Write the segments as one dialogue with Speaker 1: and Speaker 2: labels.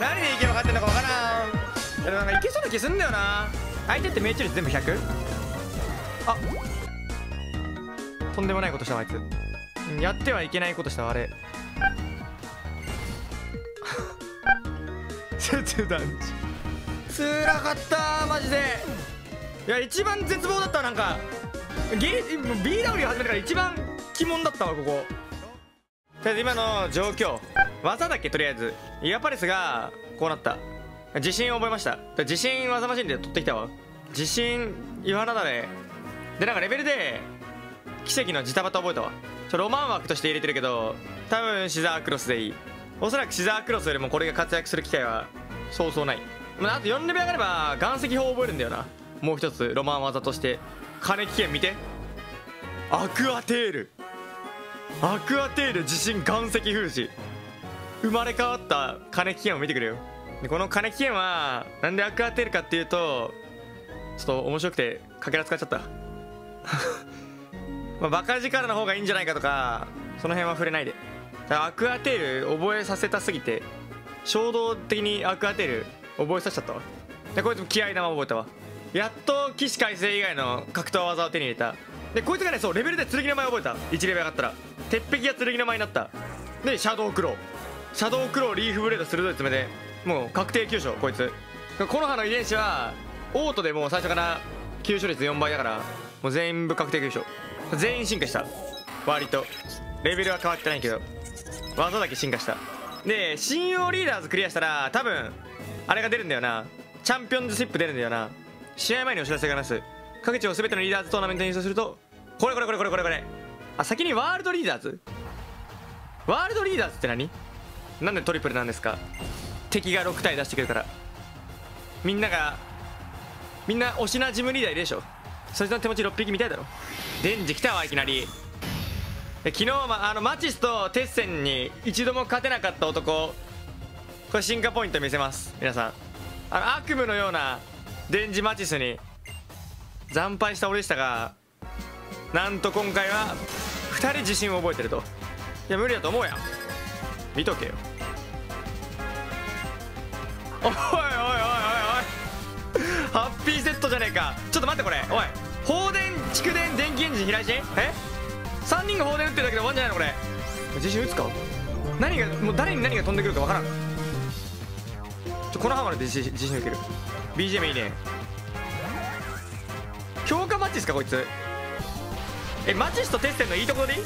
Speaker 1: 何でいけば勝ってんのかわからん。でもなんかいけそうな気すんだよな。相手って命中率全部 100? あ。とんでもないことしたわあいつ。やってはいけないことしたわあれ。切断。つらかったマジで。いや一番絶望だったなんか。ゲー BW 始めてから一番鬼門だったわここ。とりあえず今の状況。技だっけとりあえず。イヤパレスがこうなった。自信を覚えました。自信技マシンで取ってきたわ。自信岩原だねでなんかレベルで奇跡のジタバタ覚えたわ。ちょロマン枠として入れてるけど多分シザークロスでいい。おそらくシザークロスよりもこれが活躍する機会はそうそうない。あと4レベル上がれば岩石法を覚えるんだよな。もう一つロマン技として。金危険見て。アクアテール。アクアテール地震岩石風刺生まれ変わった金危険を見てくれよ。でこの金危険はなんでアクアテールかっていうとちょっと面白くてかけら使っちゃった。まあバカ力の方がいいんじゃないかとかその辺は触れないで。アクアテール覚えさせたすぎて衝動的にアクアテール覚えさせちゃったわ。でこいつも気合い玉覚えたわ。やっと起死回生以外の格闘技を手に入れた。でこいつがねそうレベルで剣の前覚えた。1レベル上がったら。鉄壁が剣の前になった。でシャドウクロー。シャドウクローリーフブレード鋭い爪でもう確定急所こいつこの葉の遺伝子はオートでもう最初から急所率4倍だからもう全部確定急所全員進化した割とレベルは変わってないけど技だけ進化したで信用リーダーズクリアしたら多分あれが出るんだよな。チャンピオンズシップ出るんだよな。試合前にお知らせがなす各地を全てのリーダーズトーナメントに優勝するとこれこれこれこれこれこれ。あ先にワールドリーダーズワールドリーダーズって何？なんでトリプルなんですか？敵が6体出してくるから。みんながみんな推しなジムリーダーいるでしょ？そいつの手持ち6匹見たいだろ？デンジ来たわいきなり。昨日はあのマチスとテッセンに一度も勝てなかった男。これ進化ポイント見せます皆さん。あの悪夢のようなデンジマチスに惨敗した俺でしたがなんと今回は2人自信を覚えてると。いや無理だと思うやん。見とけよ。おいおいおいおいおい。ハッピーセットじゃねえか。ちょっと待ってこれ。おい。放電蓄電電気エンジン平石？え？3人が放電打ってるだけで終わんじゃないのこれ。自信打つか？何がもう誰に何が飛んでくるかわからん。ちょこの浜で自信自信受ける。BGM いいね。強化マッチっすかこいつ？えマチスとテッセンのいいところでいい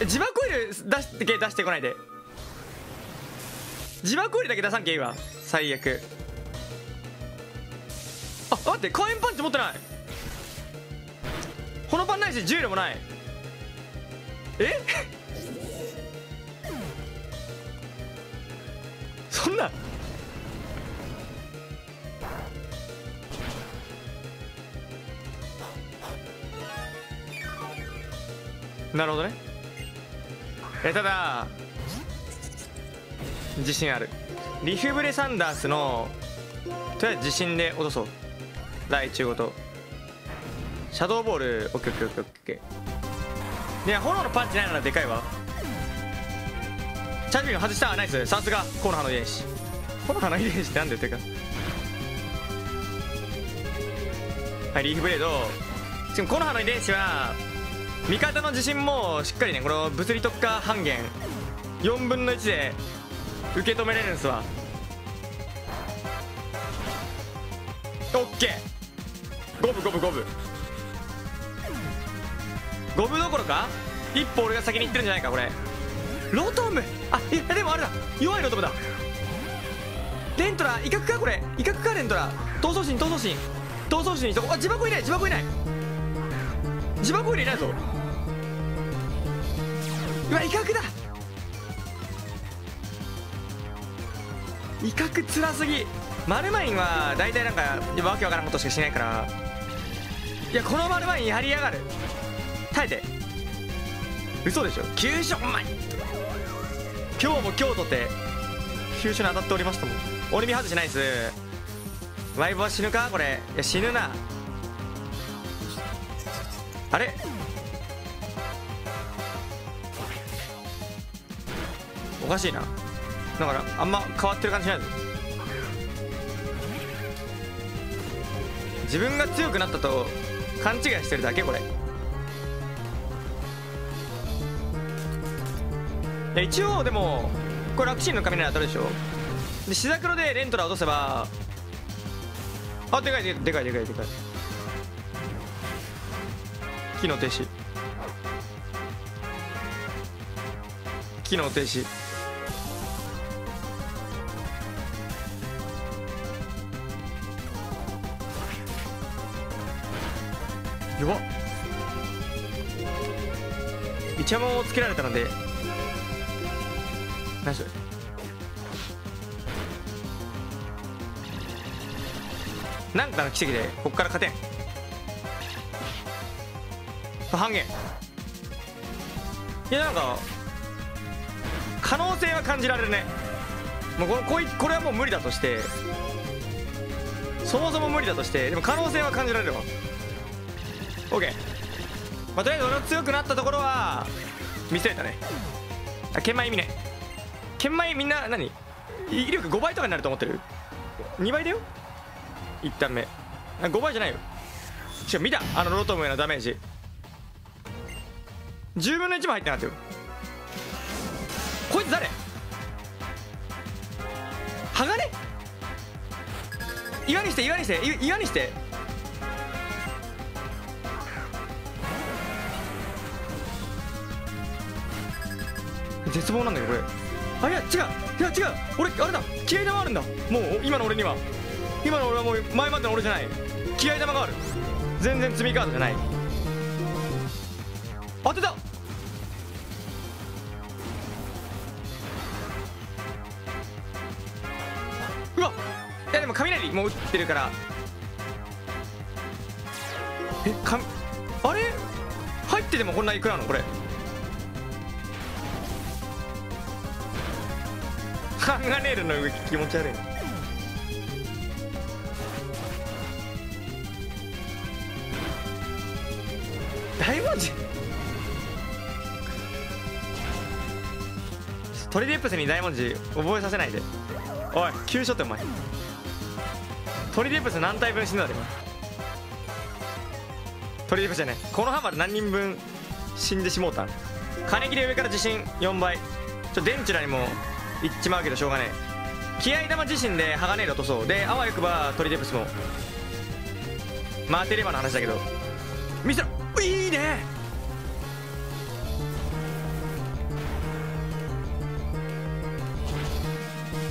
Speaker 1: え自爆オイル出してけ出してこないで自爆オイルだけ出さんけいいわ最悪。あ待って火炎パンチ持ってない。このパンないしジュエルもない。え？そんな。なるほどね。えただ自信ある。リフブレサンダースのとりあえず自信で落とそう。第1ごとシャドーボールオッケーオッケーオッケーオッケー。いや炎のパンチないならでかいわ。チャンピオン外したナイス。さすがコノハの遺伝子コノハの遺伝子ってなんだよてか。はいリーフブレード。しかもコノハの遺伝子は味方の自信もしっかりねこの物理特化半減。4分の1で受け止めれるんすわ。オッケー。五分五分五分。五分どころか一歩俺が先に行ってるんじゃないかこれ。ロトム。あいやでもあれだ。弱いロトムだ。レントラ威嚇かこれ。威嚇かレントラ。逃走心逃走心。逃走心にしとこあ自爆いない自爆いない。自爆いないぞ。うわ威嚇だ。威嚇つらすぎ。マルマインは大体なんかわけわからんことしかしないから。いやこのマルマインやりやがる。耐えて。嘘でしょ。急所お前今日も今日とて急所に当たっておりましたもん。俺見外しないっす。ワイブは死ぬか？これ。いや死ぬな。あれ？おかしいな。だからあんま変わってる感じしないぞ。自分が強くなったと勘違いしてるだけこれ。いや一応でもこれ楽シーンの雷当たるでしょ。でシザクロでレントラ落とせばあでかいでかいでかいでかいでかい。機能停止。機能停止。やばっ。イチャモンをつけられたので。何それ？なんかの奇跡でこっから勝てん。半減。いやなんか可能性は感じられるね。もうここいこれはもう無理だとして。そもそも無理だとして。でも可能性は感じられるわ。OK まあ、とりあえず俺の強くなったところは見せれたね。あ研磨意味ね。研磨みんな何？威力5倍とかになると思ってる？2倍だよ。1旦目。5倍じゃないよ。しかも見た。あのロトムへのダメージ。10分の1も入ってなかったよ。こいつ誰？鋼岩にして岩にして。岩にして。絶望なんだけどこれ。あいや違う。いや違う。俺あれだ。気合玉あるんだ。もう今の俺には。今の俺はもう前までの俺じゃない。気合玉がある。全然積みカードじゃない。当てた。うわ。いやでも雷もう打ってるから。えかあれ？入っててもこんないくらなの？これ。ハンガネールの動き気持ち悪い大文字？トリディプスに大文字覚えさせないで。おい急所ってお前。トリディプス何体分死んだでトリディプスじゃねこのハンマーで何人分死んでしもうたん。金切り上から地震4倍。ちょ電池らにもいっちまうけどしょうがねえ。気合玉自身で鋼で落とそう。であわよくばトリデプスもまあ当てればの話だけど。見せろいいね！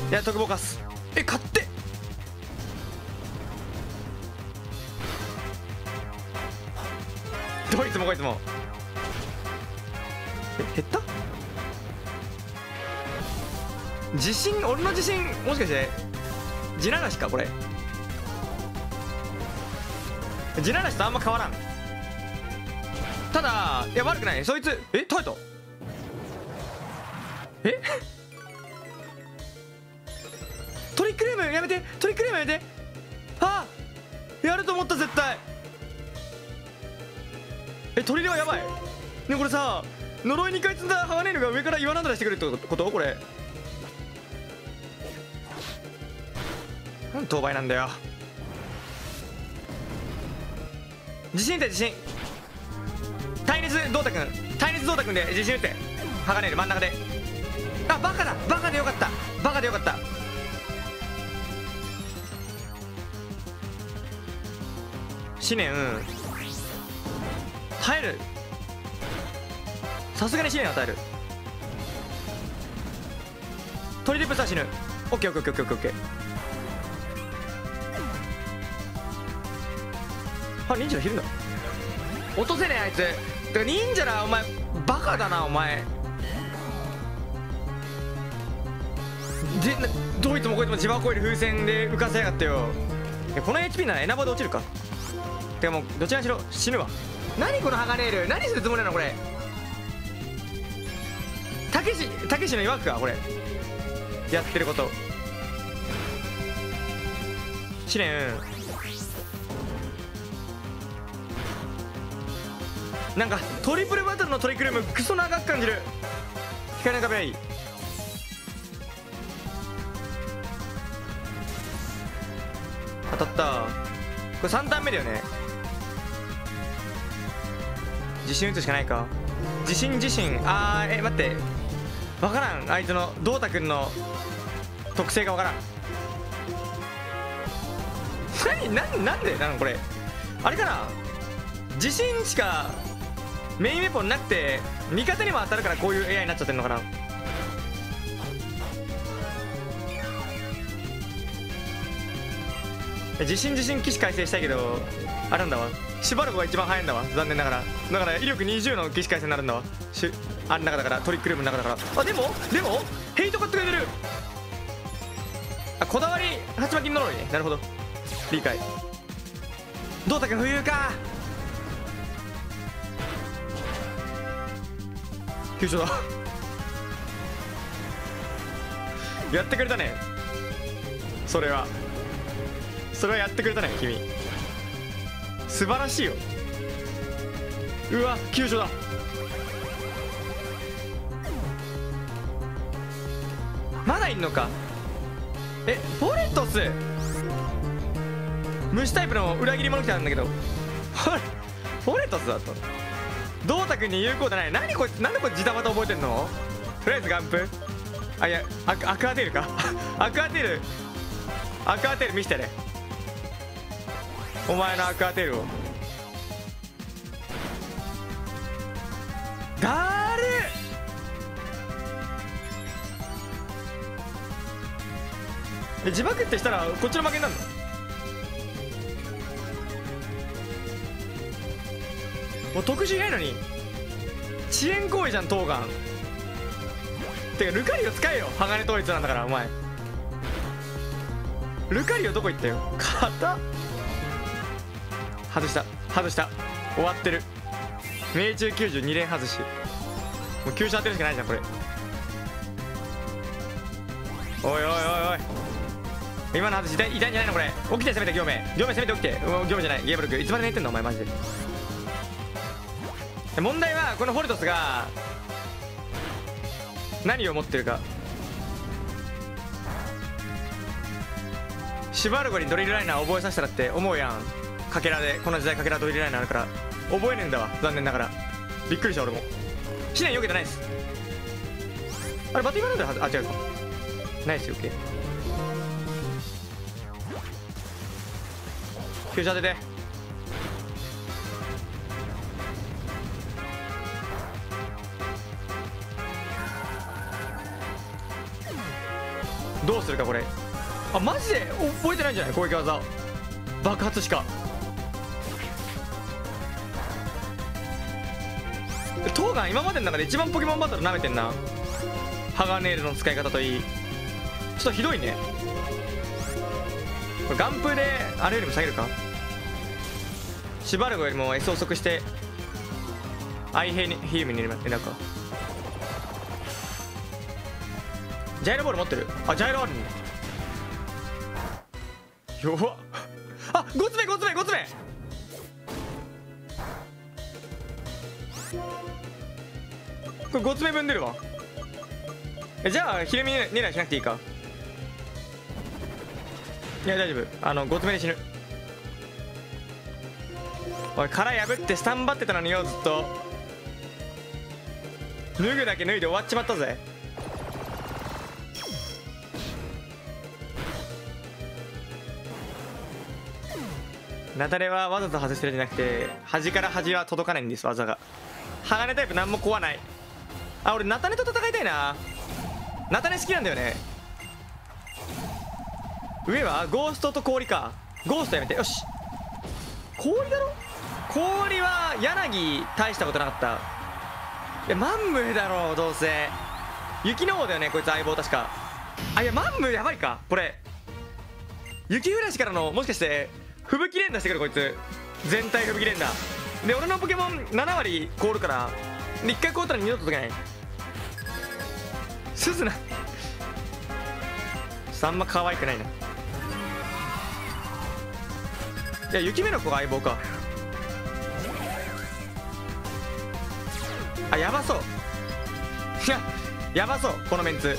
Speaker 1: いや特防カス。え買って！どいつもこいつも。えった自信俺の自信もしかして地ならしかこれ？地ならしとあんま変わらん。ただいや悪くない。そいつえ？耐えたえ？トリックレームやめて。トリックレームやめて。あ！やると思った絶対。えトリレはやばい。ねこれさ呪い2回積んだハガネルが上から岩なんだらしてくるってこと？これ。なん当倍なんだよ。自信打て自信耐熱胴太くん耐熱胴太くんで自信打って鋼ネイル真ん中で。あバカだ。バカでよかった。バカでよかった。思念耐える。さすがに試練与える。トリディップさ死ぬ。オッケーオッケーオッケーオッケー。あ忍者いるんだ落とせねえあいつ。てか忍者らお前。バカだなお前。でどいつもこいつも自爆コイル風船で浮かせやがってよ。この HP ならエナボで落ちるか？てかもうどちらにしろ死ぬわ。何このハガネール？何するつもりなのこれ？たけしたけしの曰くかこれ。やってること。試練なんかトリプルバトルのトリクルームクソ長く感じる。光の壁当たった。これ3ターン目だよね。自信打つしかないか。自信自身あーえ待って。分からん。相手のどうたくんの特性が分からん。何何何で？なのこれ。あれかな？自信しかメインウェポンなくて味方にも当たるからこういう AI になっちゃってるのかな。自信自信騎士改正したいけどあれなんだわ。しばらくが一番早いんだわ。残念ながら。だから威力20の騎士改正になるんだわ。しあん中だからトリックルームの中だから。あでもでもヘイト買ってくれてる。あこだわり鉢巻き呪いね。なるほど。理解。どうたくん冬か。急所だ。やってくれたね。それは。それはやってくれたね君。素晴らしいよ。うわ救助だ。まだいんのか？えフォレトス？虫タイプの裏切り者来たんだけど。フォレフォレトスだとどうたくんに有効じゃない。何こいつなんでこれジタバタ覚えてんの？とりあえずガンプ。あいやアアクアテールか。アクアテール。アクアテール見せてね。お前のアクアテールを。だるえ自爆ってしたらこっちの負けになるの？もう特殊いないのに遅延行為じゃんトウガンてかルカリオ使えよ。鋼統一なんだからお前。ルカリオどこ行ったよ。硬っ。外した。外した。終わってる。命中92連外しもう急所当てるしかないじゃんこれ。おいおいおいおい。今の外し痛い痛いんじゃないのこれ。起きて攻めて業務。業務攻めて起きて。うん業務じゃない。ゲーブルクいつまで寝てんのお前マジで。問題はこのフォルトスが何を持ってるか。シュバルゴにドリルライナー覚えさせたらって思うやん。かけらでこの時代かけらドリルライナーあるから。覚えねえんだわ。残念ながら。びっくりした俺も。試練避けてないです。あれバッティングなんだはずあ違うか。ナイスよけ急車当て。どうするかこれ。あマジで？覚えてないんじゃない？攻撃技。爆発しか。トーガン今までの中で一番ポケモンバトル舐めてんな。ハガネールの使い方といい。ちょっとひどいね。これガンプであれよりも下げるか。シュバルゴよりも S 遅くしてアイヘにヒームに入れますなんか。ジャイロボール持ってる？あジャイロあるんだ弱っ。あ5つ目5つ目5つ目これ5つ目分出るわ。えじゃあひるみ狙いしなくていいか。いや大丈夫。あの5つ目で死ぬ。おい殻破ってスタンバってたのによずっと。脱ぐだけ脱いで終わっちまったぜ。ナタレはわざと外してるんじゃなくて端から端は届かないんです技が。鋼タイプ何も壊ない。あ俺ナタネと戦いたいな。ナタネ好きなんだよね。上はゴーストと氷か。ゴーストやめて。よし。氷だろ？氷は柳大したことなかった。いやマンムーだろうどうせ。雪の方だよねこいつ相棒確か。あいやマンムーやばいかこれ。雪暮らしからのもしかして吹雪連打してくるこいつ。全体吹雪連打。で俺のポケモン7割凍るから1回凍ったら二度と解けない。スズナちょっとあんま可愛くないな。いや雪目の子が相棒か。あやばそう。いややばそうこのメンツ。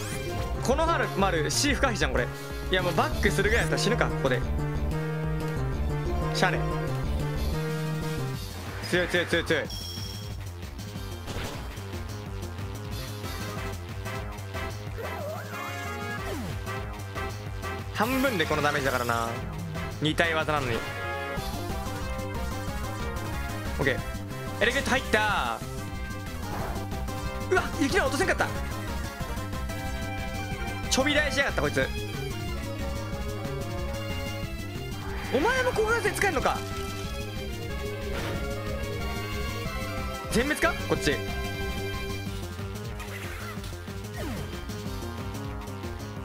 Speaker 1: この春丸 C 不可避じゃんこれ。いやもうバックするぐらいだったら死ぬかここで。しゃあね強い強い強い強い。半分でこのダメージだからな。2体技なのに。OK エレゲット入った。うわ雪の落とせんかった。ちょび台しやがったこいつ。お前も小型使えるのか？全滅か？こっち。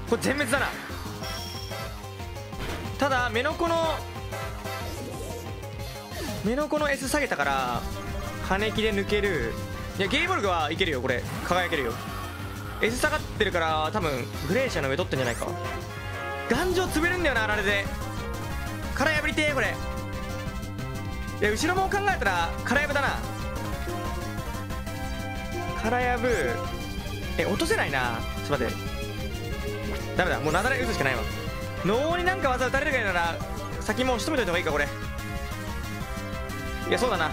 Speaker 1: これ全滅だな。ただ目の子の目の子の S 下げたから金木で抜ける。いやゲイボルグはいけるよこれ。輝けるよ。S 下がってるから多分グレーシャの上取ってんじゃないか。頑丈潰れるんだよなあれで。殻破りてーこれ。いや後ろも考えたら殻破だな。殻破え落とせないな。ちょっと待って。ダメだ。もうなだれ打つしかないわ。脳になんか技打たれるぐらいなら先もう仕留めといた方がいいかこれ。いやそうだな。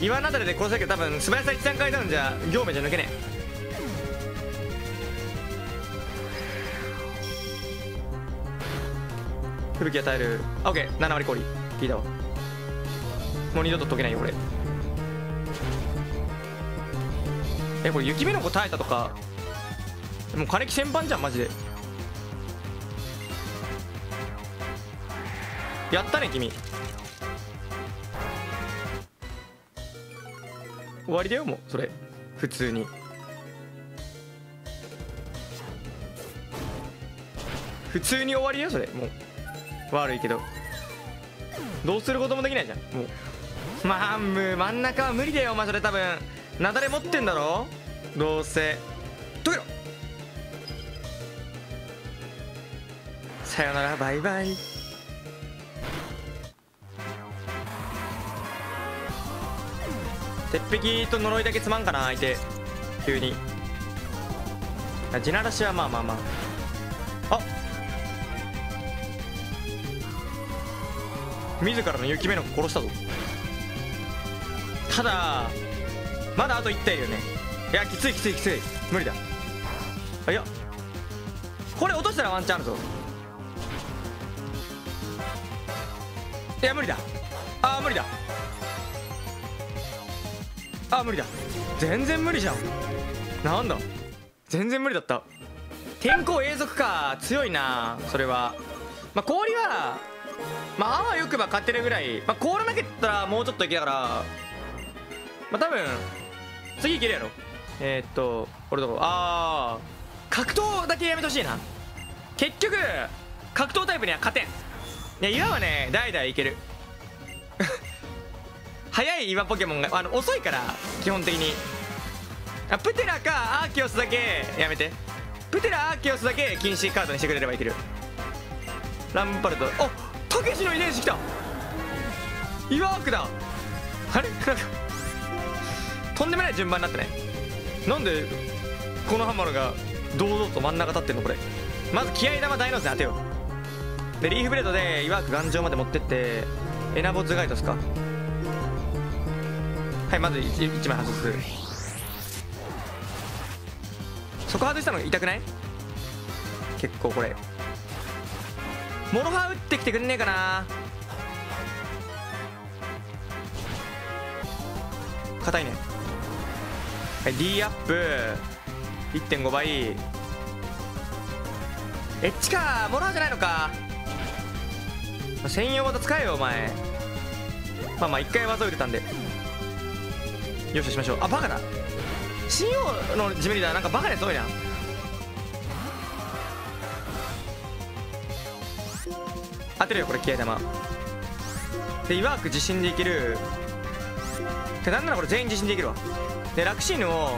Speaker 1: 岩なだれで殺せるけど多分素早さ一段階ダウンじゃ業務じゃ抜けねえ。吹雪与えるあオッケー7割氷聞いたわ。もう二度と解けないよこれえこれ雪見の子耐えたとか。もう金木先般じゃんマジで。やったね君。終わりだよもうそれ。普通に。普通に終わりだよそれもう。悪いけど。どうすることもできないじゃん。もう。まあむ真ん中は無理だよお前それ多分。なだれ持ってんだろ。どうせ。解けろ。さよならバイバイ。鉄壁と呪いだけつまんかな相手。急に。あ地ならしはまあまあまああ自らの雪目の子殺したぞ。ただまだあと1体いるよね。いやきついきついきつい。無理だ。あいや。これ落としたらワンチャンあるぞ。いや無理だ。あー無理だ。あー無理だ。全然無理じゃん。なんだ。全然無理だった。天候永続か。強いなそれは。まあ氷はまああわよくば勝てるぐらい。まあ凍らなかったらもうちょっといけたから。まあ多分次いけるやろ。えー、っとこれどこ。ああ格闘だけやめてほしいな。結局格闘タイプには勝てん。いや岩はね代々いける。速い岩ポケモンが。あの遅いから基本的に。あプテラかアーキオスだけやめて。プテラアーキオスだけ禁止カードにしてくれればいける。ランパルト。あたけしの遺伝子きた。岩枠だ。あれ？なんかとんでもない順番になってないなんでこのハンマーが堂々と真ん中立ってんのこれ？まず気合玉大の字当てよう。でリーフブレードでイワーク頑丈まで持ってってエナボ。ズガイドスか？はいまず 1, 1枚外す。そこ外したの痛くない？結構これ。モロハ打ってきてくんねえかな。硬いね。はい D アップ。1.5倍エッチか。モロハじゃないのか。専用技使えよお前。まあまあ1回技を入れたんで。よしとしましょう。あバカだ。シンオウのジムリーダーなんかバカで多いな。当てるよこれ気合玉でイワーク地震でいける。でなんならこれ全員地震でいけるわ。でラクシーヌを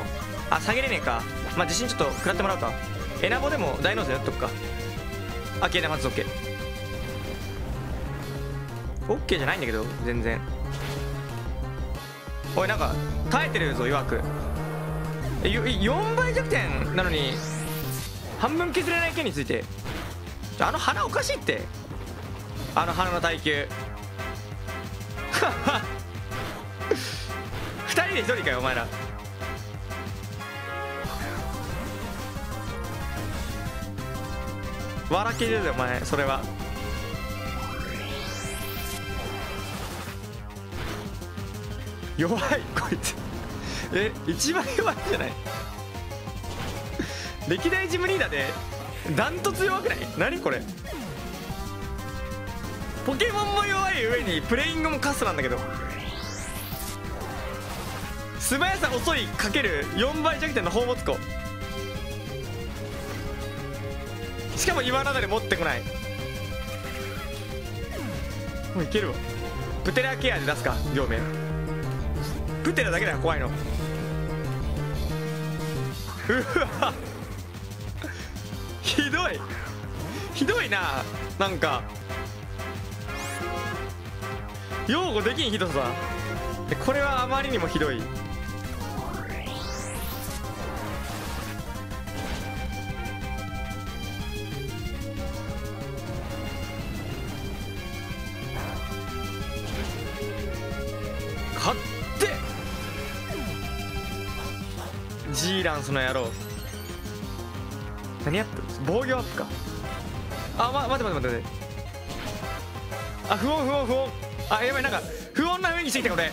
Speaker 1: あ下げれねえか。まあ地震ちょっと食らってもらうかエナボでもダイノーズやっとくか。あ気合玉ず OK OK じゃないんだけど全然。おいなんか耐えてるぞ弱く。4倍弱点なのに半分削れない件について。あの鼻おかしいって。あの鼻の耐久。二人で一人かよお前ら。笑けてるよお前それは。弱いこいつ。え一番弱いじゃない？歴代ジムリーダーでダントツ弱くない？何これ？ポケモンも弱い上にプレイングもカスなんだけど。素早さ遅いかける4倍弱点の宝物庫。しかも岩なだれ持ってこない。もういけるわ。プテラケアで出すか両面。プテラだけだよ怖いの。うわ。ひどい。ひどいななんか。擁護できんひどさこれはあまりにもひどい。勝って。ジーランスの野郎。何アップ防御アップか。あ、ま、待って待って待って。あ不穏不穏不穏。あやばいなんか不穏な雰囲気してきたこれ。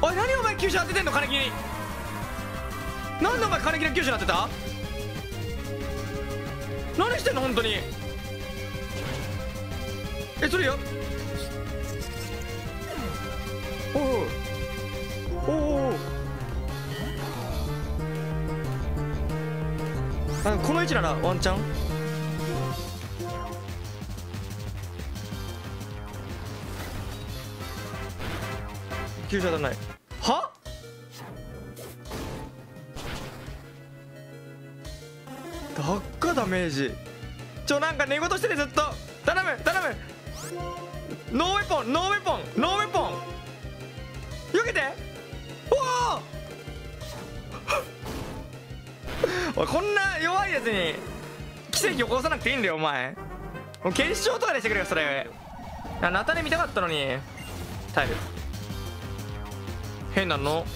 Speaker 1: おい何お前急所当ててんの金木になんでお前金木の急所当てた？何してんの本当に。えそれよ。おおおおあこの位置ならワンチャン？急所当たんない。は？だっかダメージ。ちょなんか寝言しててずっと。頼む頼む。ノーウェポンノーウェポンノーウェポン。避けて。お おこんな弱いやつに奇跡起こさなくていいんだよお前。もう決勝とかでしてくれよそれ。あナタネ見たかったのに。耐える。変なの。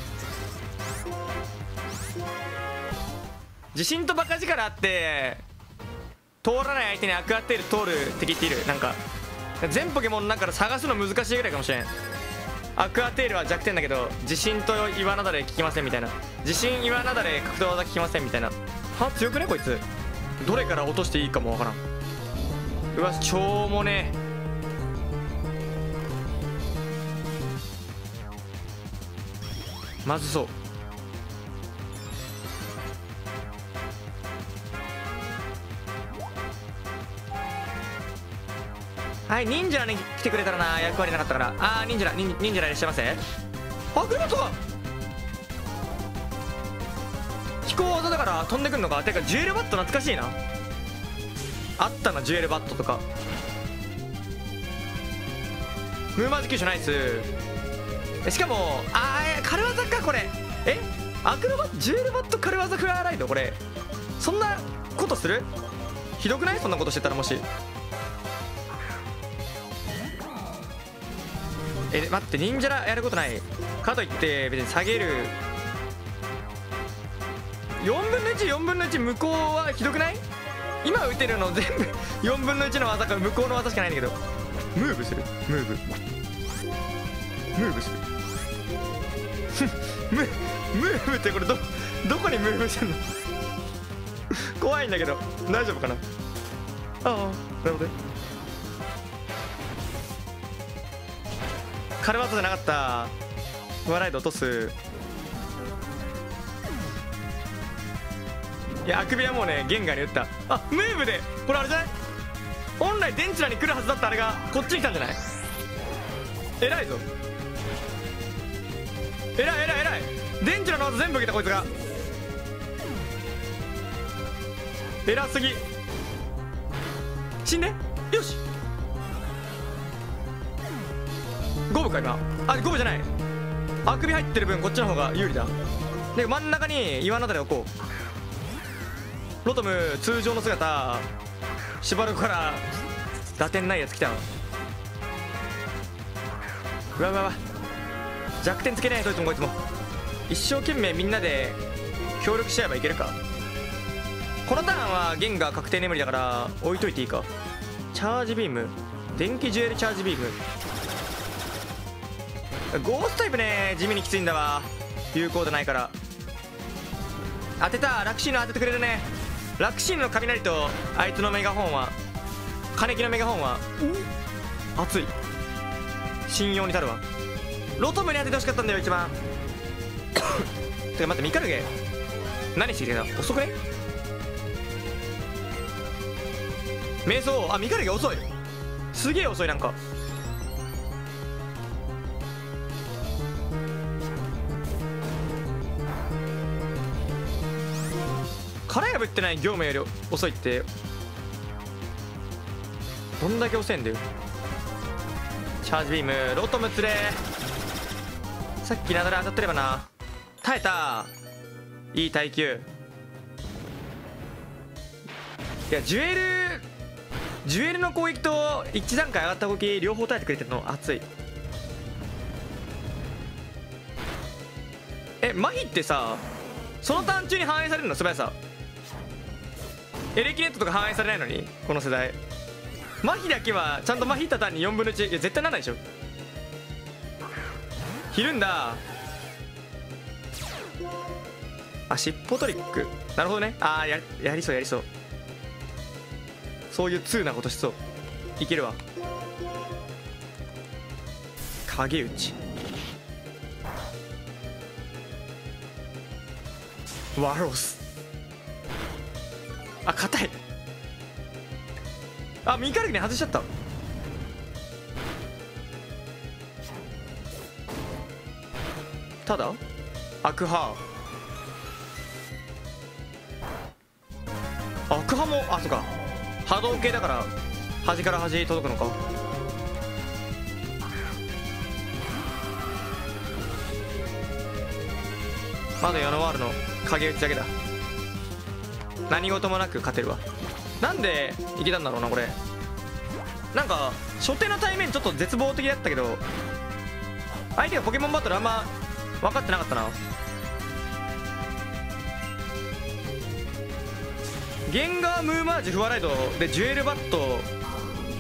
Speaker 1: 自信とバカ力あって通らない相手にアクアテール通る敵っている。なんか全ポケモンの中から探すの難しいぐらいかもしれん。アクアテールは弱点だけど自信と岩なだれ効きませんみたいな。自信岩なだれ格闘技効きませんみたいな。は強くねこいつ。どれから落としていいかもわからん。うわしょうもねまずそう。はい忍者に来てくれたらな役割なかったから。ああ忍者ら忍忍者らいらっしゃいませあグルト飛行技だから飛んでくんのか？てかジュエルバット懐かしいな。あったなジュエルバットとか。ムーマーズ球種ナイス。しかもあー軽技かこれ。えアクロバットジュエルバット軽技フラーライドこれ。そんなことする？ひどくない？そんなことしてたらもし。え待って忍者らやることない。かといって別に下げる。4分の14分の1向こうはひどくない？今打てるの全部 4分の1の技か向こうの技しかないんだけど。ムーブする。ムーブ。ムーブする。ムムーブってこれどどこにムーブしてんの？怖いんだけど大丈夫かな？ああ。なるほどね。カルバトじゃなかった笑いで落とす。いやあくびはもうねゲンガーに打った。あムーブでこれあれじゃない？本来電池らに来るはずだったあれがこっちに来たんじゃない？偉いぞ偉い偉い偉い。電池の技全部受けたこいつが。偉すぎ。死んで。よし。五分か今。あ五分じゃない。あくび入ってる分こっちの方が有利だ。で真ん中に岩の辺り置こう。ロトム通常の姿しばらくから打点ないやつ来たわうわうわうわ。弱点つけないそいつもこいつも。一生懸命みんなで協力しちゃえばいけるか。このターンは弦が確定眠りだから置いといていいか。チャージビーム。電気ジュエルチャージビーム。ゴーストタイプね。地味にきついんだわ。有効じゃないから。当てたラクシーヌ当ててくれるね。ラクシーヌの雷とあいつのメガホンは。金木のメガホンは。熱い。信用に足るわ。ロトムに当ててほしかったんだよ一番。てか待ってミカルゲ何してきてた？遅くね？瞑想？あミカルゲ遅い。すげえ遅いなんか。殻破ってない業務より遅いってどんだけ遅いんだよ。チャージビームロトムつれさっきなだれ当たってればな。耐えた。いい耐久。いやジュエル。ジュエルの攻撃と1段階上がった動き両方耐えてくれてるの熱い。え麻痺ってさそのターン中に反映されるの素早さ。エレキネットとか反映されないのにこの世代。麻痺だけはちゃんと麻痺ったターンに4分の1いや絶対なんないでしょ。ひるんだ。あ尻尾トリック。なるほどね。ああややりそうやりそう。そういう通なことしそう。いけるわ。影打ちワロス。あ硬い。あミカルギね外しちゃった。ただ？アクハアクハもあそっか。波動系だから端から端届くのか。まだヤノワールの影打ちだけだ。何事もなく勝てるわ。なんでいけたんだろうなこれ。なんか初手の対面ちょっと絶望的だったけど相手がポケモンバトルあんま分かってなかったな。ゲンガームーマージュフワライドでジュエルバット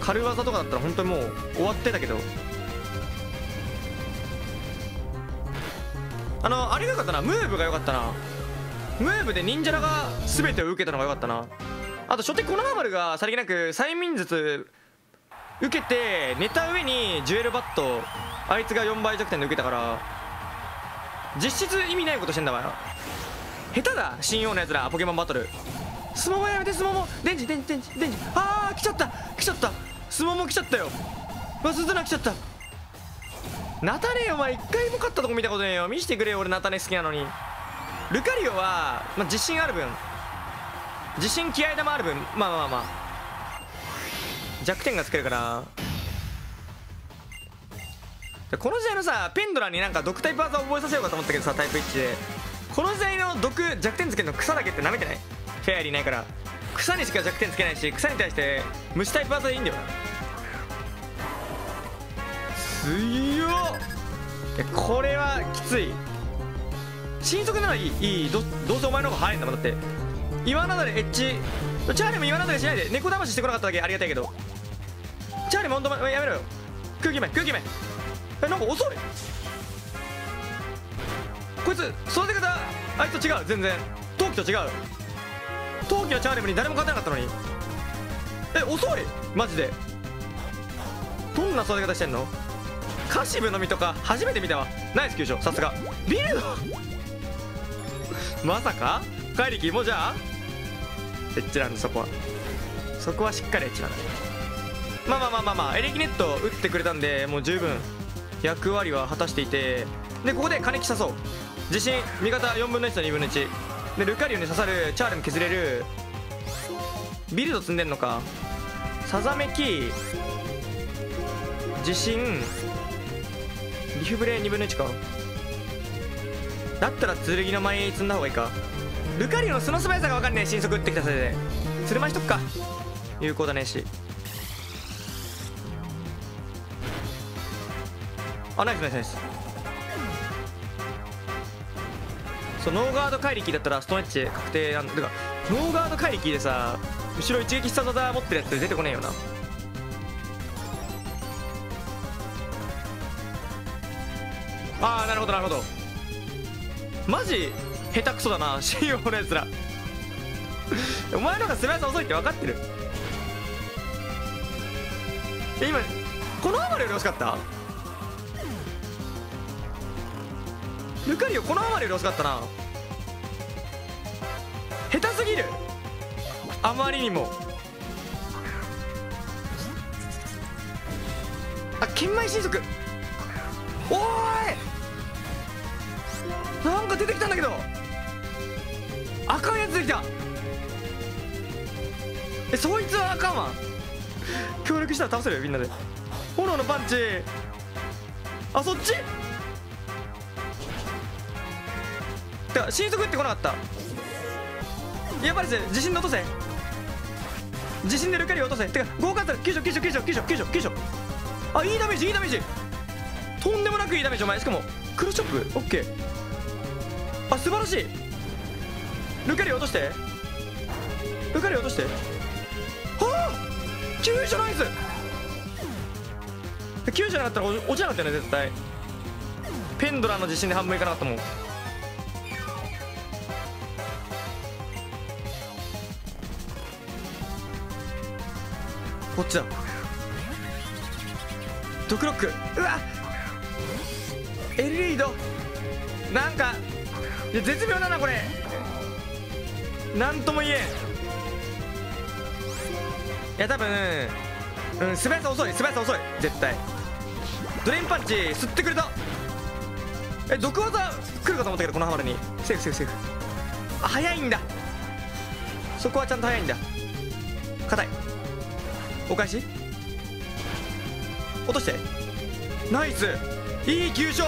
Speaker 1: 軽技とかだったら本当にもう終わってたけど。あのあれがよかったな。ムーブがよかったな。ムーブで忍者らが全てを受けたのがよかったな。あと初手コノハマルがさりげなく催眠術受けて寝た上にジュエルバットあいつが4倍弱点で受けたから。実質意味ないことしてんだわよ下手だ信用のやつらポケモンバトル。スモモやめてスモモ。デンジデンジデンジデンジ。あー来ちゃった。来ちゃった。スモモ来ちゃったよ。わスズナ来ちゃった。ナタネお前一回も勝ったとこ見たことねえよ。見してくれよ俺ナタネ好きなのに。ルカリオは、まあ、自信ある分。自信気合玉ある分。まあまあまあ。弱点がつけるから。この時代のさペンドラになんか毒タイプ技覚えさせようかと思ったけどさタイプ1で。この時代の毒弱点つけるの草だけってなめてない？フェアリーないから。草にしか弱点つけないし草に対して虫タイプ技でいいんだよ。な強っ。これはきつい。新速ならいい。いい。どどうせお前の方が早いんだもん。だって岩なだれエッジ。チャーリーも岩なだれしないで猫騙ししてこなかっただけ。ありがたいけど。チャーリーもんとやめろよ。空気目空気目えなんか遅い。こいつ育て方あいつと違う全然。陶器と違う。陶器はチャーリーに誰も勝てなかったのに。え遅いマジで。どんな育て方してんの？カシブの実とか初めて見たわ。ナイス急所さすが。ビルド。まさか？怪力もじゃあエッチなんだそこは。そこはしっかりエッチなんだ。まあまあまあまあまあエレキネット打ってくれたんでもう十分。役割は果たしていてでここで金木誘う。自信味方4分の1と2分の1でルカリオに刺さるチャールも削れる。ビルド積んでんのか。さざめき。地震リフブレ2分の1か。だったら剣の前に積んだ方がいいか。ルカリオの素の素早さが分かんねえ。新速打ってきたせいで。鶴舞しとくか。有効だねし。あナイスナイスナイス。そうノーガード怪力だったらストレッチ確定なんだ。かノーガード怪力でさ後ろ一撃必殺技持ってるやつ出てこねえよな。ああなるほどなるほど。マジ下手くそだな 信用のやつら。お前の方がスライス遅いって分かってる。え今このアマルより惜しかった？ルカリオこのアマルより惜しかったな。下手すぎる。あまりにも。あ剣舞神速おーい。なんか出てきたんだけど。赤いやつ出てきた。えそいつはあかんわ協力したら倒せるよみんなで。炎のパンチ。あそっち？てか新速ってこなかった。やっぱり自信で落とせ。自信でルカリ落とせ。てか合格救助救助救助救助救助救助。あいいダメージいいダメージ。とんでもなくいいダメージお前。しかもクロスチョップ。オッケー。あ素晴らしい。ルカリ落として。ルカリ落として。はあ！救助ナイス。救助なかったら落ちなかったよね絶対。ペンドラの自信で半分いかなかったもん。こっちだ。ドクロッグ。うわ。エルレイド。なんか。いや絶妙だなこれ。なんとも言えん。いや多分。うん素早さ遅い。素早さ遅い。絶対。ドレインパンチ吸ってくれた。え毒技来るかと思ったけどこのハマルに。セーフセーフセーフ。あ早いんだ。そこはちゃんと早いんだ。硬い。お返し？落として。ナイス。いい急所。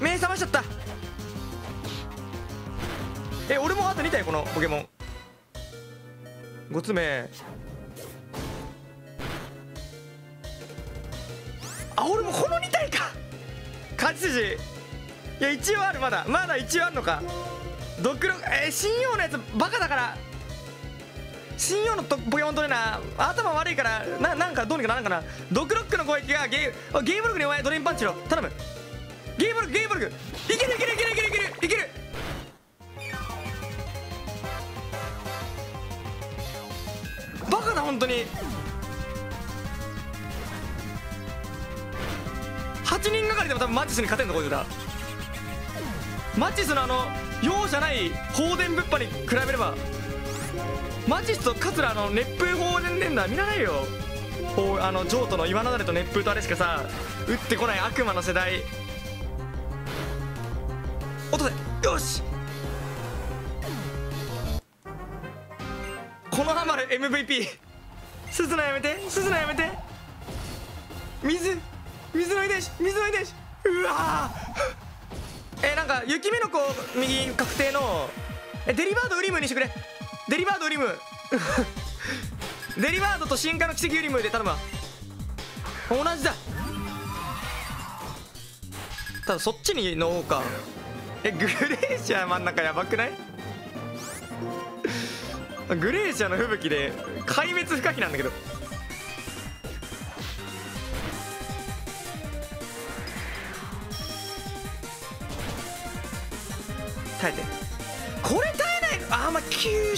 Speaker 1: 目覚ましちゃった。え俺もあと2体このポケモン。5つ目あ俺もこの2体か。勝ち筋。いや一応あるまだ。まだ一応あるのか。ドクロえー、信用のやつバカだから。信用のポケモントレーナー頭悪いからななんかどうにかならんかな。ドクロックの攻撃がゲーゲームログにお前ドレインパンチろ。頼む。ゲームログゲームログいけるいけるいけるいけるいけるいける。バカだ本当に。8人がかりでも多分マチスに勝てんのこいつだ。マチスのあの容赦ない放電物販に比べれば。マチスとカツラの熱風放電連打見らないよ。あの譲渡の岩なだれと熱風とあれしかさ打ってこない悪魔の世代。落とせよし。このハマる MVP 鈴のやめて鈴のやめて。水水の遺伝子水の遺伝子うわえなんか雪見の子右確定の。えデリバードウリムにしてくれ。デリバードウリム。デリバードと進化の奇跡ウリムで頼むわ同じだ。ただそっちにの方か。えグレーシア真ん中やばくない？グレーシアの吹雪で壊滅不可避なんだけど。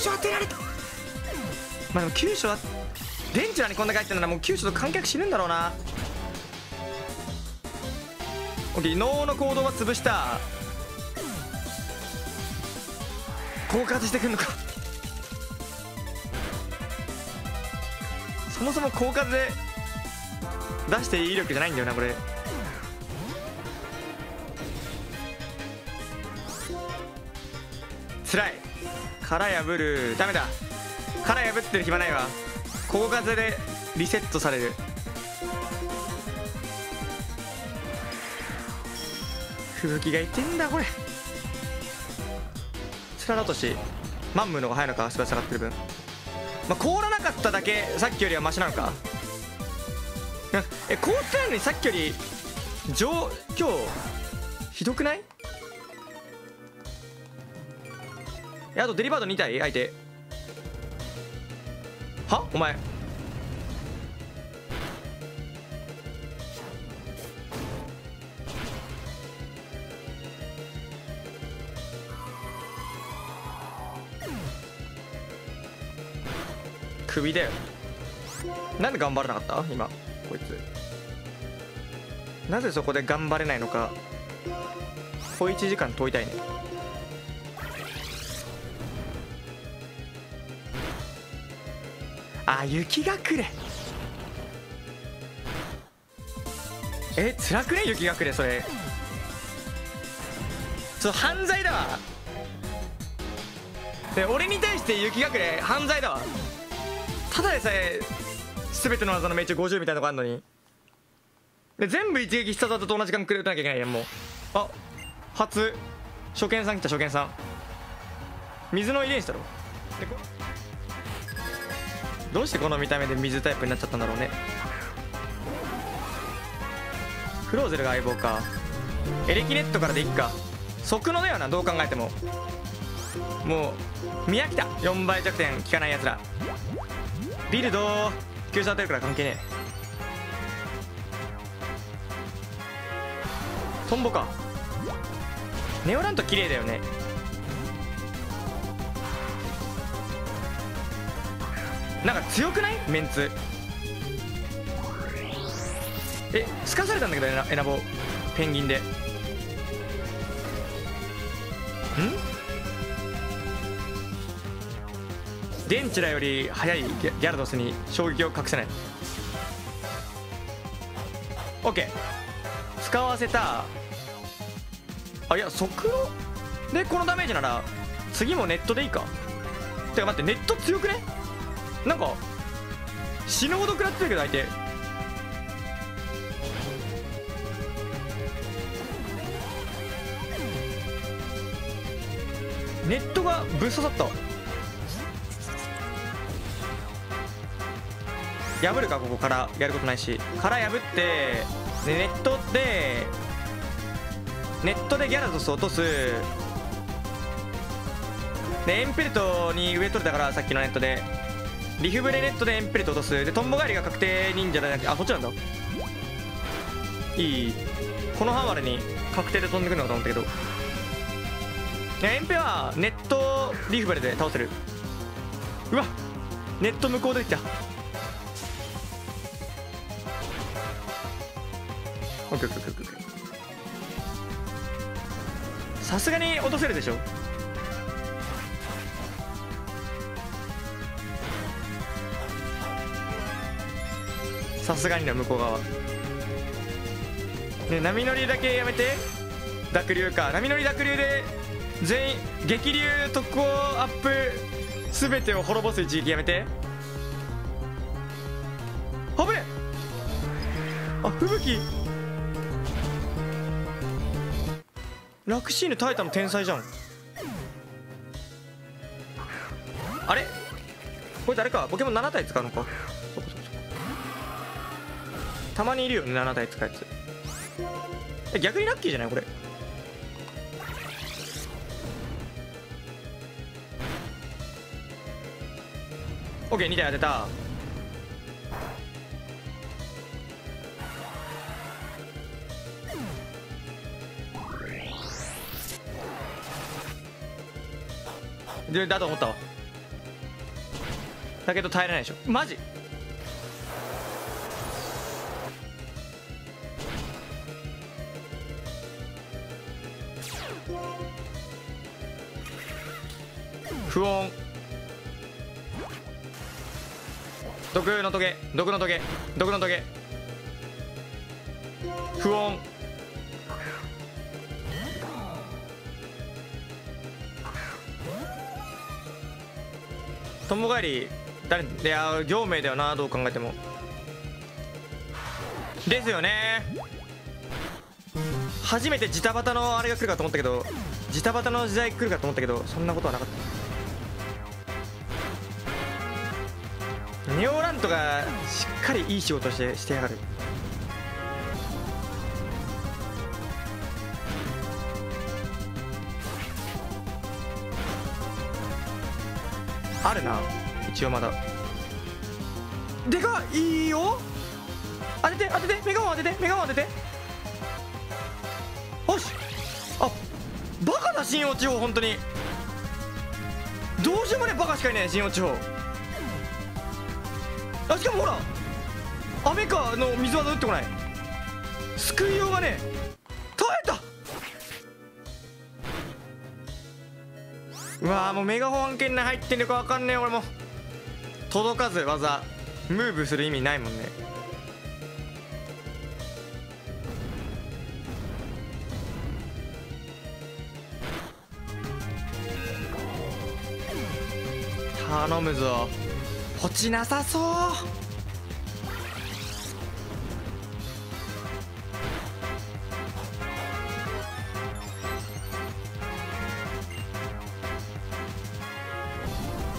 Speaker 1: 所当てられた。まあでも急所はベンチュラにこんだけ入ってんならもう急所と観客死ぬんだろうな。オッケー脳の行動は潰した。効果してくんのか。そもそも効果で出していい威力じゃないんだよなこれ。殻破る。ダメだ。殻破ってる暇ないわ。効果でリセットされる。吹雪がいてんだこれ。スラ落としマンムーの方が早いのかスペース上がってる分。まあ凍らなかっただけさっきよりはマシなのか。え凍ってないのにさっきより上今日ひどくない？あとデリバード2体相手。は？お前。首だよ。なんで頑張らなかった？今こいつ。なぜそこで頑張れないのか小1時間問いたいね。あ雪がくれ。え辛くね？雪がくれそれ。そう犯罪だわ。で俺に対して雪がくれ犯罪だわ。ただでさえ全ての技の命中50みたいなとこあんのに。で全部一撃必殺技と同じ時間くれ打たなきゃいけないやんもう。あ初。初見さん来た初見さん。水の遺伝子だろ。でこどうしてこの見た目で水タイプになっちゃったんだろうね。フローゼルが相棒か。エレキネットからでいっか。速のだよなどう考えても。もう見飽きた。4倍弱点効かないやつら。ビルド急所当てるから関係ねえ。トンボか。ネオラント綺麗だよね。なんか強くない？メンツ。えすかされたんだけどエナエナボペンギンで。ん？デンチラより速いギャギャラドスに衝撃を隠せない。OK 使わせた。あいや速度？でこのダメージなら次もネットでいいか。てか待ってネット強くね？なんか死ぬほど食らってるけど相手。ネットがぶっ刺さった破るかここから。やることないし。殻破ってでネットでネットでギャラドス落とす。でエンペルトに上取れたからさっきのネットで。リフブレネットでエンペルト落とす。でトンボ帰りが確定忍者じゃなくてあこっちなんだ。いい。このハマルに確定で飛んでくるのかと思ったけど。エンペはネットリフブレで倒せる。うわネット向こうできた。オッケーオッケーオッケー。さすがに落とせるでしょ。さすがにな向こう側。ね波乗りだけやめて。濁流か。波乗り濁流で全員激流特攻アップ全てを滅ぼす一撃やめて。あぶねあ吹雪。ラクシーヌタイタの天才じゃん。あれ？これ誰か？ポケモン7体使うのか？たまにいるよね7体使うやつ逆にラッキーじゃない？これ。オッケー2体当てた。でだと思ったわ。だけど耐えれないでしょ。マジ？不穏。毒のトゲ毒のトゲ毒のトゲ不穏。友帰り誰いや行名だよなどう考えても。ですよね。初めてジタバタのあれが来るかと思ったけどジタバタの時代来るかと思ったけどそんなことはなかった。トがしっかりいい仕事してしてやがる。あるな。一応まだ。でかいいいよ。当てて当てて。メガホン当てて。メガホン当てて。よし。あバカだ新大地方本当に。どうしようもねバカしかいねえ新大地方。しかもほらアメカの水技打ってこない。救いようがね耐えた。うわーもうメガホン案件内入ってんのか分かんねえ。俺も。届かず技ムーブする意味ないもんね。頼むぞ。落ちなさそう。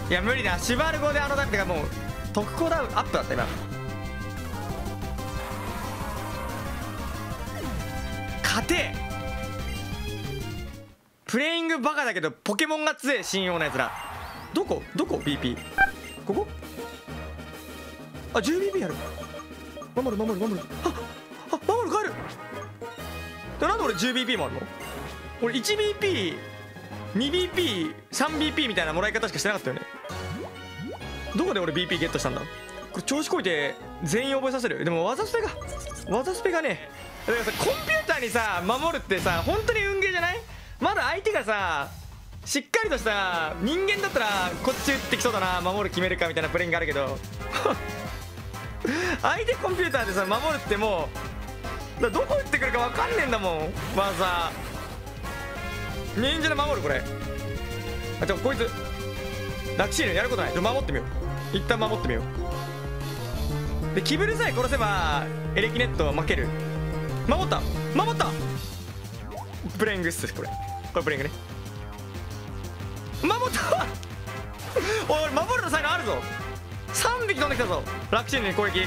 Speaker 1: いや無理だ。シュバルゴであのダメてかもう特攻ダウンアップだった今。勝て。プレイングバカだけどポケモンが強い信用のやつら。どこ？どこ？BP ここ？あ 10BP ある。守る守る守る。ああ守る帰る。でなんで俺 10BP もあるの？俺 1BP2BP3BP みたいなもらい方しかしてなかったよね。どこで俺 BP ゲットしたんだ？これ調子こいて全員覚えさせる。でも技スペが技スペがねだからさコンピューターにさ守るってさ本当に運ゲーじゃない？まだ相手がさしっかりとした人間だったらこっち打ってきそうだな守る決めるかみたいなプレーンがあるけど。相手コンピューターでさ守るってもうどこ打ってくるか分かんねえんだもん。技。忍者で守るこれ。あでもこいつ。ラクシールやることない。ちょ守ってみよう。一旦守ってみよう。でキブルさえ殺せばエレキネットは負ける。守った。守った。ブレングっすこれ。これブレングね。守った。おい俺守るの才能あるぞ。3匹飛んできたぞ。ラクシールに攻撃。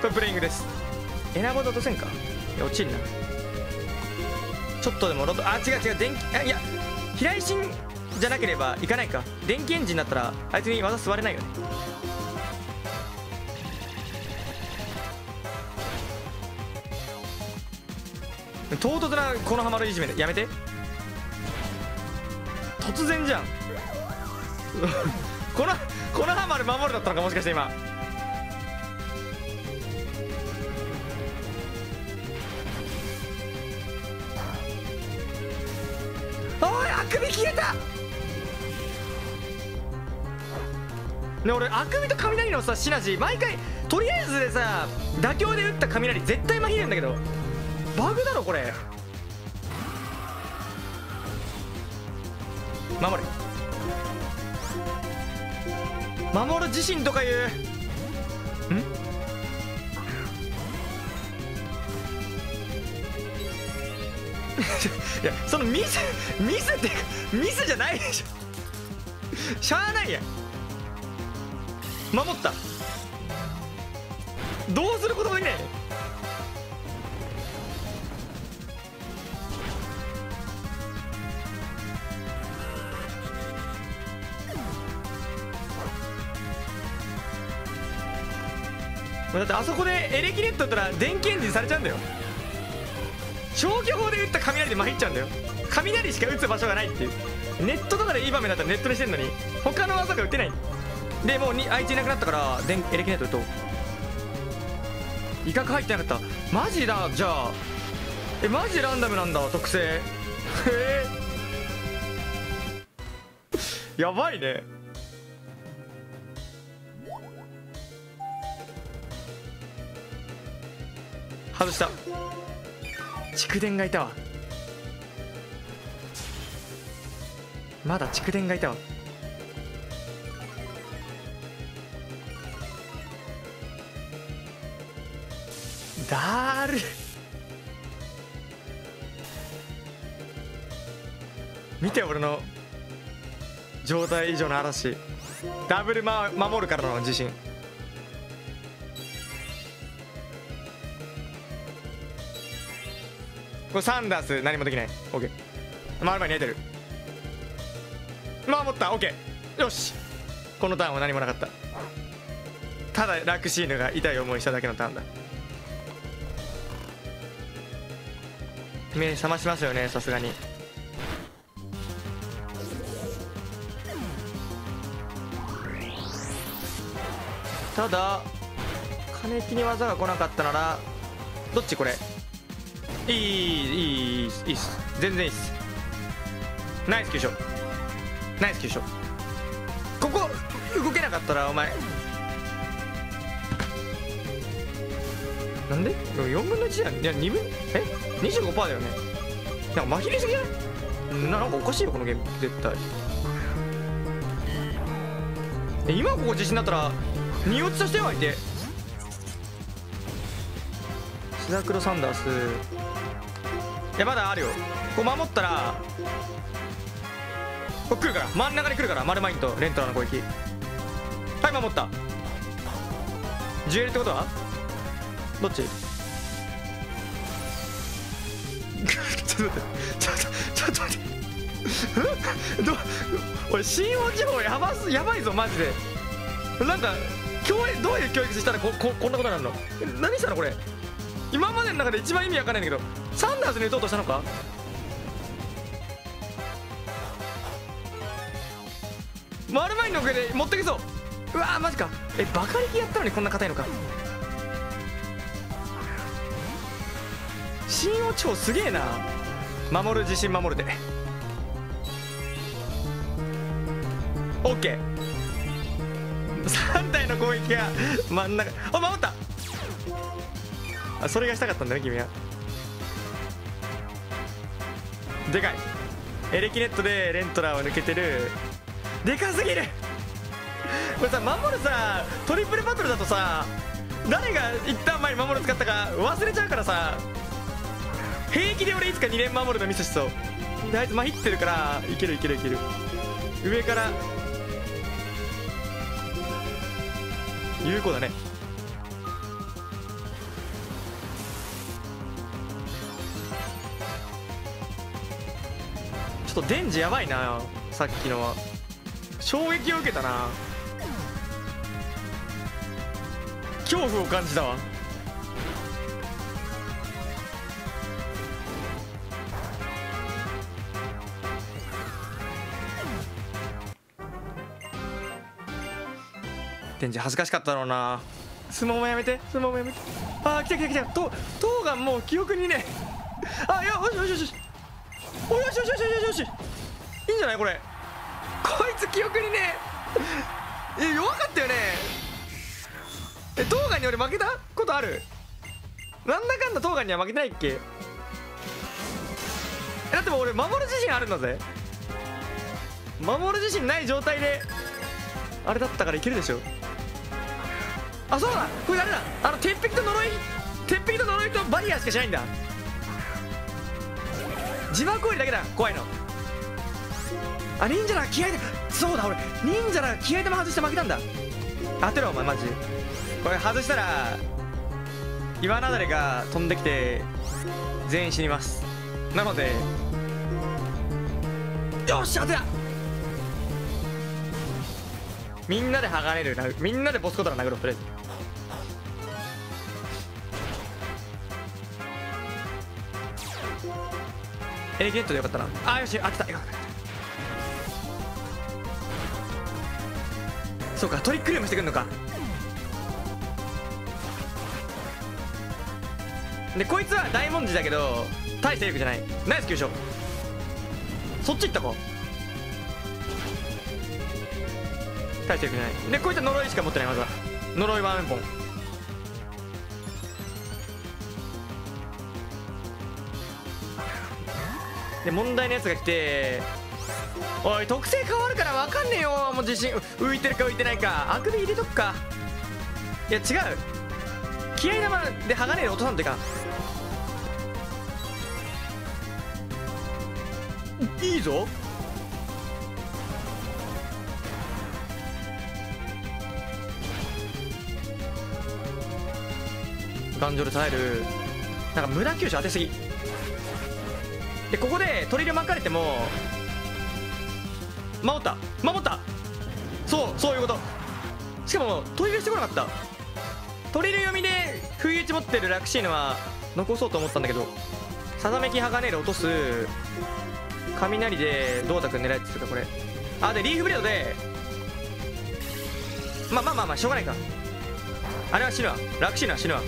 Speaker 1: これブレイングです。エナボード落とせんか。いや落ちるな。ちょっとでもロトあ違う違う。電気あいや平井心じゃなければいかないか。電気エンジンだったらあいつに技座れないよね。唐突なこのハマるいじめでやめて。突然じゃん。このこのハマる守るだったのかもしかして今。おいあくび消えた。ね俺あくびと雷のさシナジー毎回とりあえずでさ妥協で打った雷絶対紛れるんだけどバグだろこれ。守れ。守る自身とか言う。ん？いやそのミスミスってミスじゃないでしょ。しゃあないや。ん守った。どうすることもできないだってあそこでエレキネット打ったら電気エンジンされちゃうんだよ。消去法で打った雷で参っちゃうんだよ。雷しか打つ場所がないっていう。ネットとかでいい場面だったらネットにしてんのに他の技が打てない。でもうにあいついなくなったから電エレキネット打とう。威嚇入ってなかった。マジだじゃあ。えマジランダムなんだ特性。へえ。やばいね。外した。蓄電がいたわ。まだ蓄電がいたわ。だる。見て俺の状態以上の嵐。ダブル、ま、守るからの自信。これサンダース何もできない。OK 回る前に得てる。守った。OK よし。このターンは何もなかった。ただラクシーヌが痛い思いしただけのターンだ。目覚ましますよねさすがに。ただ金木に技が来なかったならどっちこれ？いいいいいいいっす。全然いいっす。ナイス急所ナイス急所ここ動けなかったらお前。なんで？4分の1だよいや2分？え？25%だよね。なんかまひすぎないなんかおかしいよこのゲーム。絶対。今ここ地震だったら2落ちとしては相手シザクロサンダース。いやまだあるよ。こう守ったらこれ来るから。真ん中に来るから。マルマインとレントラの攻撃。はい守った。ジュエルってことは？どっち？ちょっと待って。ちょっとちょっと待って。ど俺新王地方やばすやばいぞマジで。なんか教育どういう教育したらこここんなことになるの？何したのこれ？今までの中で一番意味わかんないんだけど。ダースに打とうとしたのか？マルマインの上で持ってきそう。うわーマジか。えバカ力やったのにこんな硬いのか。新王朝すげえな。守る自信守るで。オッケー。3体の攻撃が真ん中。あ守った。あそれがしたかったんだね君は。でかい。エレキネットでレントラーを抜けてる。でかすぎる。これさ守るさトリプルバトルだとさ誰が一旦前に守る使ったか忘れちゃうからさ平気で俺いつか2連守るのミスしそう。であいつまひってるからいけるいけるいける。上から。有効だね。ちょっとデンジやばいなさっきのは。衝撃を受けたな。恐怖を感じたわ。デンジ恥ずかしかったろうな。相撲もやめて。相撲もやめて。あー来た来た来た。とトウガンもう記憶にね。あよしよしよしよし。およしよしよしよしよし。いいんじゃないこれ。こいつ記憶にねえ。弱かったよね。えトウガンに俺負けた？ことある？なんだかんだトウガンには負けてないっけ？えだってもう俺守る自信あるんだぜ。守る自信ない状態であれだったからいけるでしょ。あそうだ。これあれだ。あの鉄壁と呪い。鉄壁と呪いとバリアしかしないんだ。自爆攻撃だけだ怖いの。あ忍者だ気合でそうだ俺忍者だ気合玉外して負けたんだ。当てろお前マジ。これ外したら岩なだれが飛んできて全員死にます。なのでよし当てた。みんなで剥がれるみんなでボスコトラ殴ろうとりあえず。エレキネットでよかったな。あよし当てたよかったそうかトリックルームしてくんのか。でこいつは大文字だけど大勢力じゃない。ナイス急所。そっち行ったか。大勢力じゃない。でこいつは呪いしか持ってないまずは。呪いワンウェポンで問題のやつが来ておい特性変わるから分かんねえよもう自信浮いてるか浮いてないかあくび入れとくか。いや違う。気合玉で鋼で落とさんといか。いいぞ。頑丈で耐える。なんか無駄球種当てすぎ。でここでトリル巻かれても守った。守った。そうそういうこと。しかもトリルしてこなかった。トリル読みで不意打ち持ってるラクシーヌは残そうと思ったんだけどさざめき鋼で落とす雷で胴太くん狙いって言ったこれ。あでリーフブレードでまあまあまあまあしょうがないか。あれは死ぬわ。ラクシーヌは死ぬわ。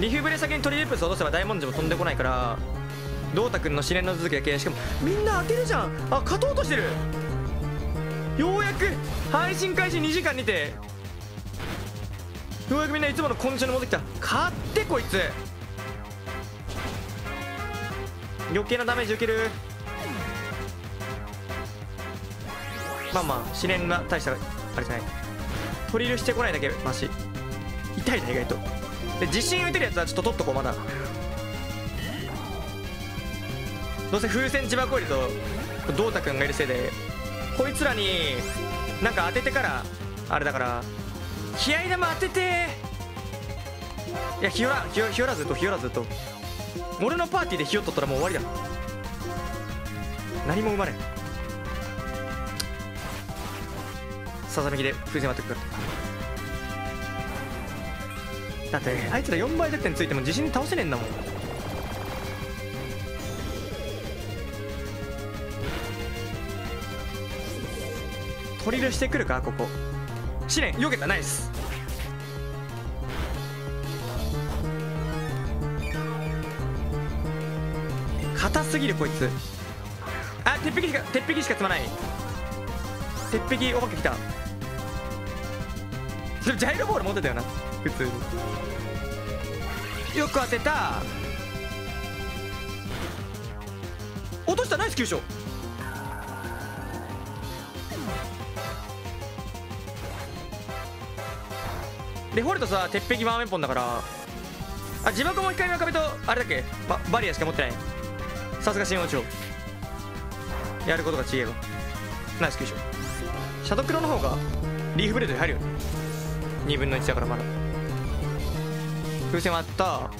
Speaker 1: リーフブレ先にトリリップス落とせば大文字も飛んでこないから胴太くんの試練の続きだけしかもみんな当てるじゃん。あ勝とうとしてる。ようやく配信開始2時間にて。ようやくみんないつものコンディションに戻ってきた勝ってこいつ。余計なダメージ受ける。まあまあ試練が大したあれじゃない。トリルしてこないだけマシ。痛いな意外と。で自信打てるやつはちょっと取っとこうまだ。どうせ風船千葉コイルと胴太くんがいるせいでこいつらになんか当ててからあれだから気合玉当てていやヒオラヒオヒオラずとヒオラずと俺のパーティーでヒオ取ったらもう終わりだ。何も生まれん。さざめきで風船割ってくるだってあいつら4倍絶点ついても自信倒せねえんだもん。トリルしてくるかここ。試練よけた。ナイス。硬すぎるこいつ。あ鉄壁しか鉄壁しか積まない。鉄壁お化けきた。それジャイロボール持ってたよな。普通に。よく当てた。落とした。ナイス急所。デフォルトさ鉄壁マーメンポンだから。あ自爆も光の壁とあれだっけ？ババリアしか持ってない。さすが新王朝。やることが違えば。ナイス急所。シャドクロの方がリーフブレードに入るよね。2分の1だからまだ。風船割った。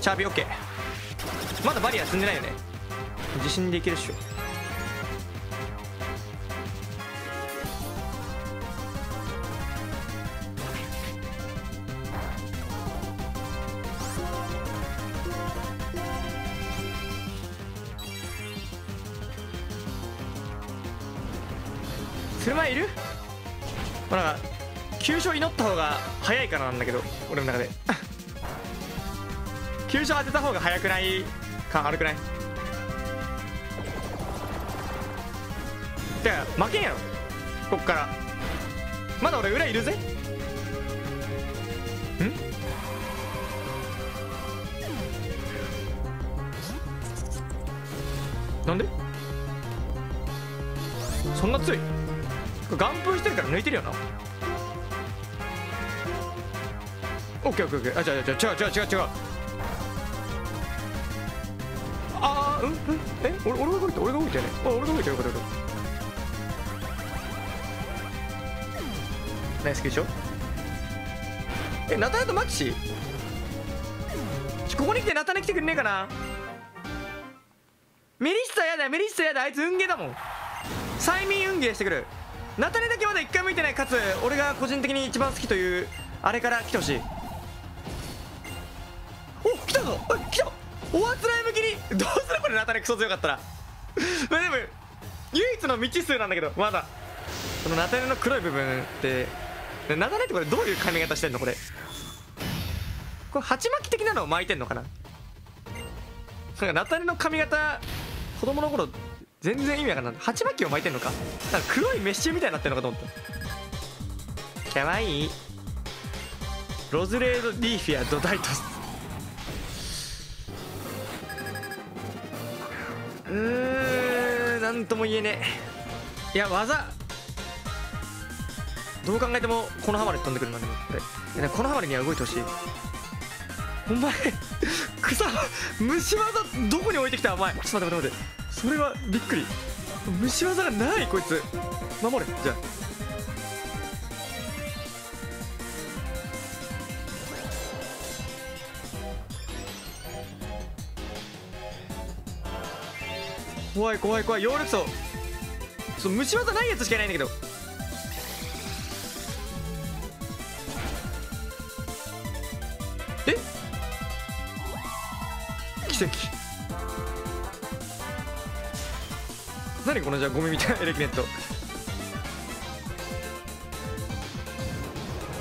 Speaker 1: チャービーオッケー。まだバリア積んでないよね。自信でいけるっしょ。早いからなんだけど俺の中で。急所当てた方が早くない感悪くない？てか負けんやろ。こっから。まだ俺裏いるぜ。ん？なんで？そんな強い？これ眼風してるから抜いてるよな。オッケーオッケーオッケーあ違う違う違う違う違う違う。あーうんうん。え俺俺が動いた俺が動いたね。あ俺が動いたよかったよかったナイスでしょ？えナタネとマキシ？ここに来てナタネ来てくんねえかな？メリッサやだメリッサやだあいつ運ゲーだもん。催眠運ゲーしてくる。ナタネだけまだ一回も見てないかつ俺が個人的に一番好きというあれから来てほしい。来たぞ来たおあつらい向きに？どうする？これナタネクソ強かったら。まあでも唯一の未知数なんだけどまだ。このナタネの黒い部分ってナタネってこれどういう髪型してんのこれ？これ鉢巻き的なのを巻いてんのかな？なんかナタネの髪型子供の頃全然意味わかんない。鉢巻きを巻いてんのか？なんか黒いメッシュみたいになってんのかと思った。かわいい。ロズレード・ディーフィア・ドダイトス。うーん何とも言えねえ。いや技。どう考えてもこのハマで飛んでくるなでもこれいやこの浜には動いてほしい。お前草虫技どこに置いてきたお前。ちょっと待って待って待って。それはびっくり。虫技がないこいつ。守れ。じゃあ。怖い怖い怖い。葉緑素そう虫技ないやつしかいないんだけど。え？奇跡。何このじゃあゴミみたいなエレキネット。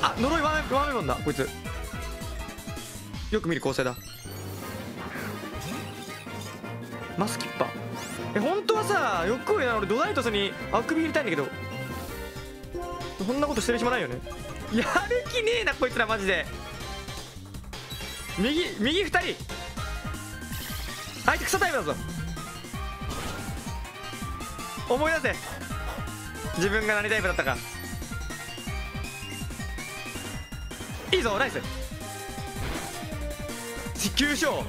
Speaker 1: あ呪いワンワメモンだこいつ。よく見る構成だ。マスキッパーえ本当はさよくや俺ドナイトスにあくび入れたいんだけどそんなことしてる暇ないよね。やる気ねえなこいつらマジで。右右2人。あいつ草タイプだぞ。思い出せ。自分が何タイプだったか。いいぞナイス。急所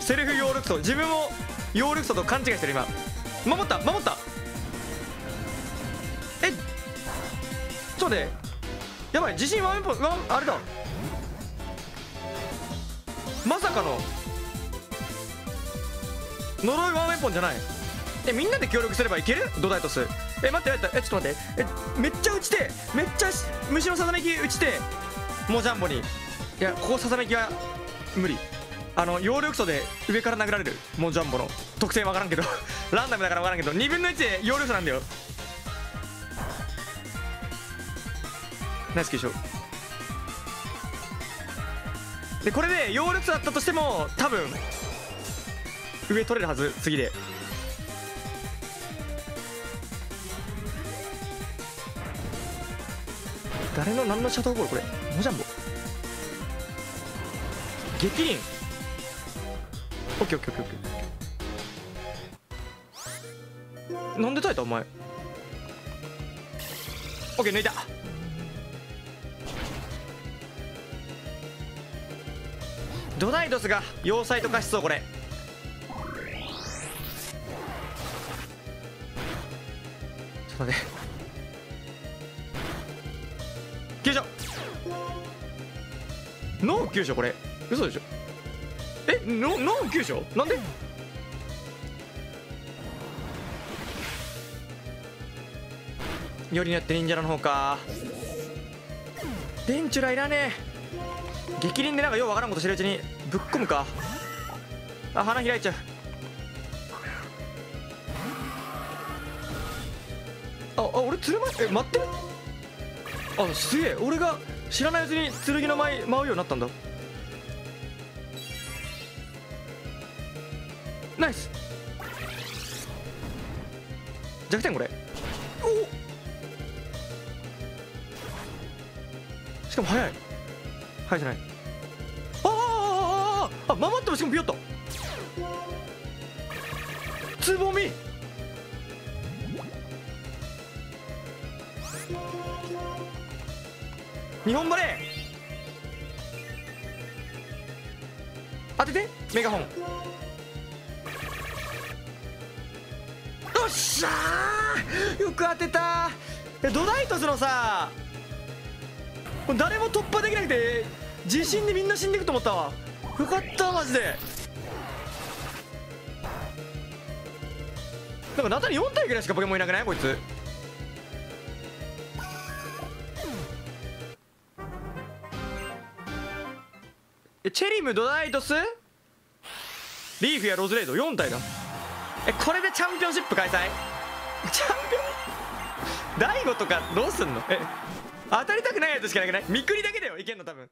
Speaker 1: セルフヨールクソ。自分もヨールクソと勘違いしてる今。守った守った。えちょっと待って。やばい自信ワンポワンあれだ。まさかの。呪いワンウェポンじゃない。えみんなで協力すればいける？ドダイトス。え待って待ってえちょっと待って。えめっちゃ打ちてめっちゃ虫のさざめき打ちてもうジャンボに。いやここさざめきは無理。あの葉緑素で上から殴られる。もうジャンボの。特性分からんけど ランダムだから分からんけど2分の1で葉緑素なんだよ。ナイスキーショーでこれで葉緑素だったとしても多分上取れるはず次で。誰の何のシャドーボールこれ？モジャンボ？激輪オッケーオッケーオッケーオッケー。なんで耐えたお前？オッケー抜いた。ドナイドスが要塞と化しそうこれ。ちょっと待って。救助。ノー救助これ。嘘でしょ？え？ノノー救助？なんで？よりによって忍者の方か。デンチュラいらねえ。激鱗でなんかようわからんことしてるうちにぶっ込むか。あ花開いちゃう。ああ俺鶴舞え待って。あすげえ。俺が知らないうちに剣の舞舞うようになったんだ。ナイス。弱点これ。しかも速い。速いじゃない。あああああ守ってもしかもビヨッとつぼみ日本バレー当ててメガホンよっしゃーよく当てたえドライトスのさ誰も突破できなくて地震でみんな死んでいくと思ったわ。よかったマジで。なんかナタに4体ぐらいしかポケモンいなくない？こいつ。えチェリムドナイトス？リーフやロズレード？4体だ。えこれでチャンピオンシップ開催？チャンピオン？大悟とかどうすんの？え当たりたくないやつしかなくない？みくりだけだよいけんの多分。